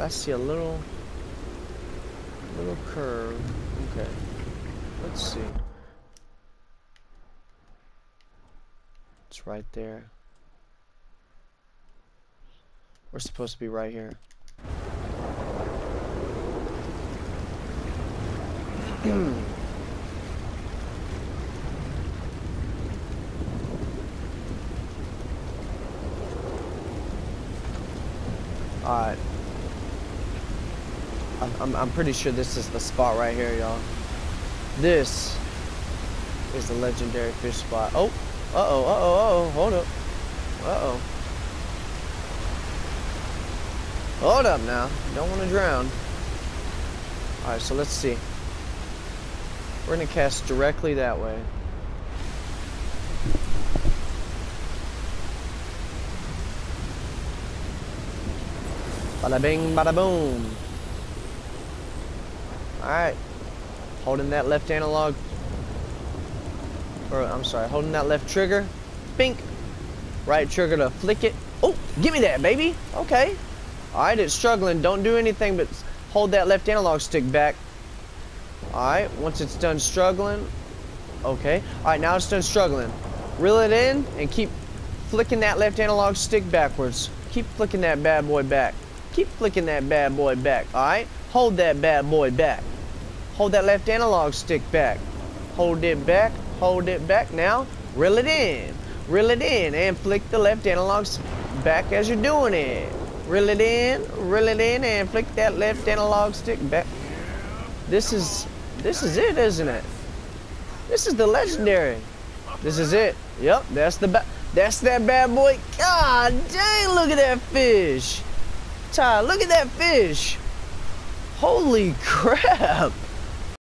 I see a little, little curve. Okay. Let's see. It's right there. We're supposed to be right here. Alright. I'm, I'm, pretty sure this is the spot right here, y'all. This is the legendary fish spot. Oh, uh-oh, uh-oh, uh-oh, hold up. Uh-oh. Hold up now. Don't want to drown. Alright, so let's see. We're going to cast directly that way. Bada bing, bada boom. Alright. Holding that left analog. Or, I'm sorry, holding that left trigger. Bink. Right trigger to flick it. Oh, give me that, baby. Okay. Alright, it's struggling. Don't do anything but hold that left analog stick back. Alright, once it's done struggling. Okay. Alright, now it's done struggling. Reel it in and keep flicking that left analog stick backwards. Keep flicking that bad boy back. Keep flicking that bad boy back, alright? Hold that bad boy back. Hold that left analog stick back. Hold it back, hold it back. Now, reel it in. Reel it in and flick the left analog stick back as you're doing it. Reel it in, reel it in, and flick that left analog stick back. This is, this is it, isn't it? This is the legendary. This is it. Yep, that's the, that's that bad boy. God dang, look at that fish. Ty, look at that fish. Holy crap.